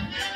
Yeah.